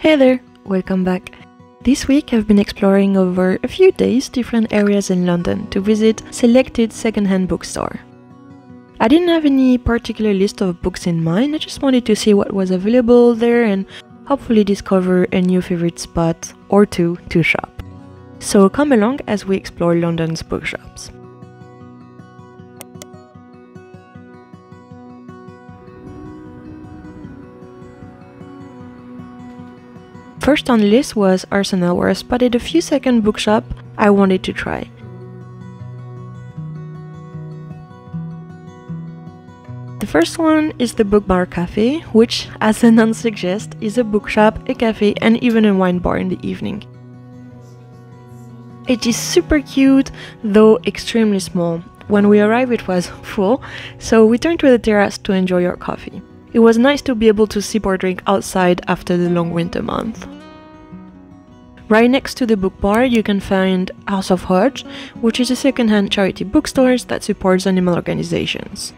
Hey there, welcome back. This week I've been exploring over a few days different areas in London to visit selected secondhand bookstore. I didn't have any particular list of books in mind, I just wanted to see what was available there and hopefully discover a new favorite spot or two to shop. So come along as we explore London's bookshops. First on the list was Arsenal, where I spotted a few second bookshop I wanted to try. The first one is the Book Bar Cafe, which, as the name suggests, is a bookshop, a cafe, and even a wine bar in the evening. It is super cute, though extremely small. When we arrived, it was full, so we turned to the terrace to enjoy our coffee. It was nice to be able to sip or drink outside after the long winter month. Right next to the book bar, you can find House of Hodge, which is a second-hand charity bookstore that supports animal organizations.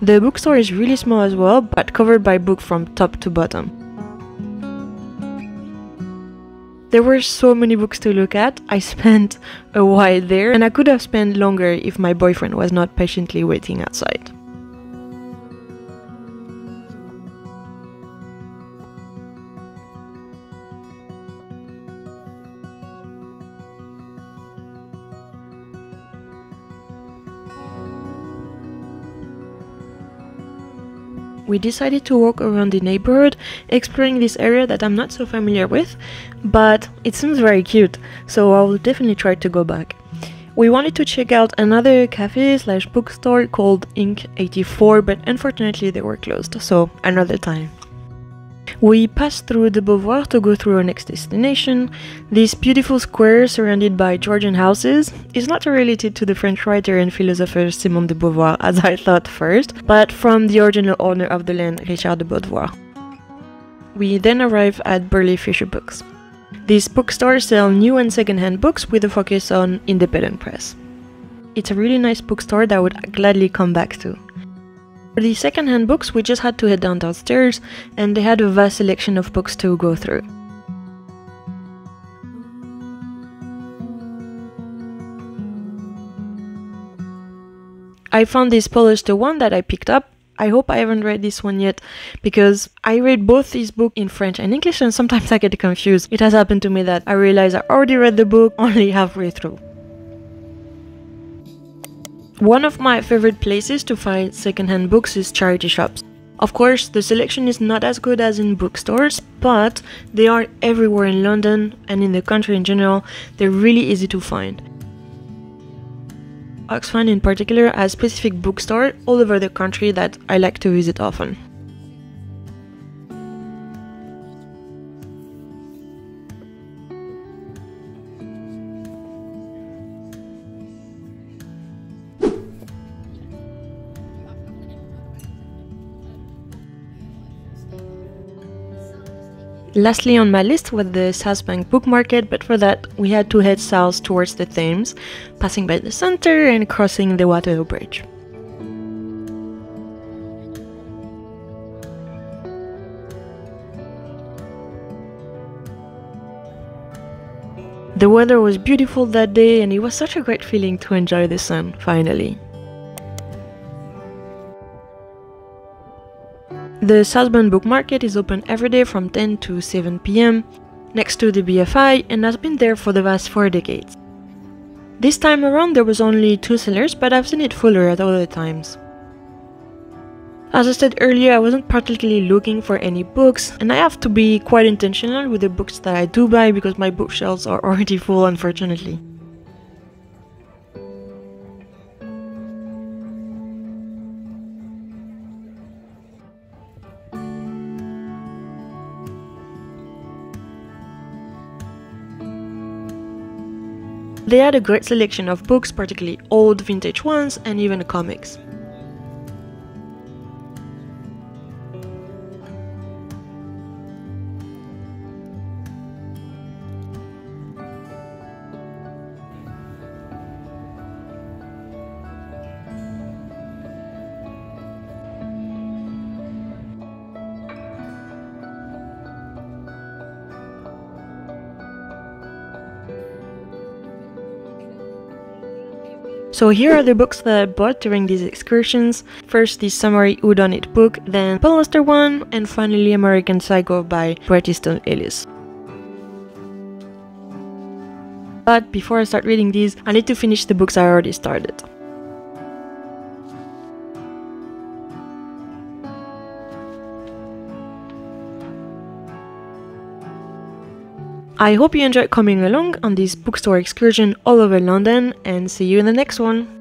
The bookstore is really small as well, but covered by book from top to bottom. There were so many books to look at, I spent a while there, and I could have spent longer if my boyfriend was not patiently waiting outside. We decided to walk around the neighborhood, exploring this area that I'm not so familiar with, but it seems very cute, so I will definitely try to go back. We wanted to check out another cafe slash bookstore called Ink 84, but unfortunately they were closed, so another time. We pass through De Beauvoir to go through our next destination. This beautiful square surrounded by Georgian houses is not related to the French writer and philosopher Simone de Beauvoir as I thought first, but from the original owner of the land, Richard de Beauvoir. We then arrive at Burley Fisher Books. This bookstore sells new and second-hand books with a focus on independent press. It's a really nice bookstore that I would gladly come back to. For the second-hand books, we just had to head down downstairs, and they had a vast selection of books to go through. I found this Paul Auster one that I picked up. I hope I haven't read this one yet because I read both these books in French and English and sometimes I get confused. It has happened to me that I realize I already read the book only halfway through. One of my favorite places to find secondhand books is charity shops. Of course, the selection is not as good as in bookstores, but they are everywhere in London and in the country in general. They're really easy to find. Oxfam in particular has specific bookstores all over the country that I like to visit often. Lastly on my list was the South Bank Book Market, but for that we had to head south towards the Thames, passing by the center and crossing the Waterloo Bridge. The weather was beautiful that day and it was such a great feeling to enjoy the sun, finally. The South Bank Book Market is open every day from 10 to 7 pm next to the BFI and has been there for the past 4 decades. This time around there was only two sellers, but I've seen it fuller at other times. As I said earlier, I wasn't particularly looking for any books, and I have to be quite intentional with the books that I do buy because my bookshelves are already full unfortunately. They had a great selection of books, particularly old vintage ones and even comics. So here are the books that I bought during these excursions. First the Summary Who Done It book, then Auster one, and finally American Psycho by Bret Easton Ellis. But before I start reading these, I need to finish the books I already started. I hope you enjoyed coming along on this bookstore excursion all over London and see you in the next one.